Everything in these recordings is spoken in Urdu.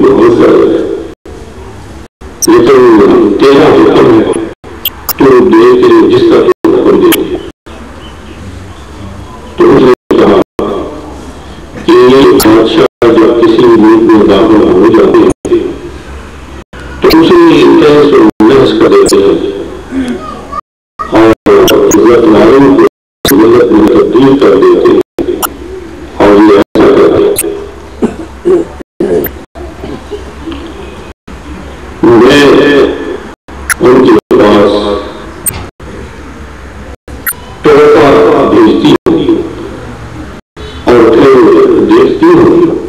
بہت زیادہ ہے لیکن تیرا حکم ہے تو دیکھ کے جس کا تو حکم دے دیا تو اس نے کہا کہ یہ بادشاہ جب کسی ملک میں داخل ہو جاتے ہیں تو اسے تحس و نحس کر دیتے ہیں اور عزت والوں کو عزت میں تبدیل کر دیتے futuro.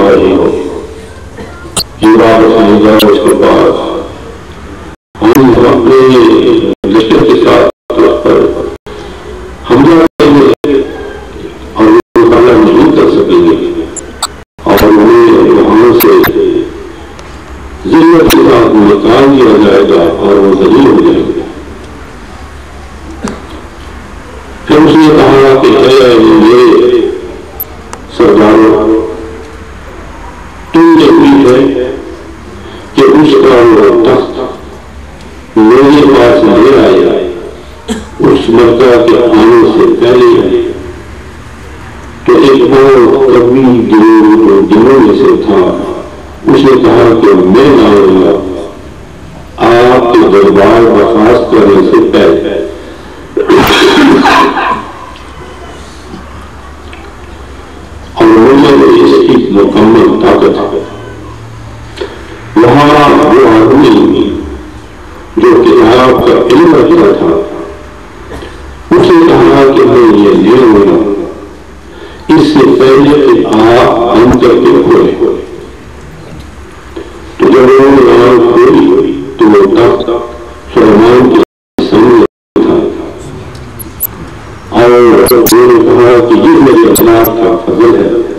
بڑے ہو۔ یہ بات سمجھ جاؤ اس کے پاس۔ ہم اپنے لشکر کے ساتھ طرف پر حملہ کریں گے اور وہ مقابلہ نہیں کر سکیں گے۔ اور انہیں وہاں سے ذلت کے ساتھ نکال دیا جائے گا اور وہ ذلیل ہو جائیں گے پھر اس نے کہا کہ اے میرے سرداروں مکمل طاقت ہے وہاں وہ آدمی جو کتاب کا علم رکھتا تھا اس نے کہا کہ میں یہ لے لوں گا۔ اس سے پہلے کہ آپ انتر کے کھولے تو جب انہوں نے آنکھ کھولی تو وہ تخت سلمان کے سامنے تھا۔ اور انہوں نے کہا کہ یہ میرے خلاف کا فضل ہے۔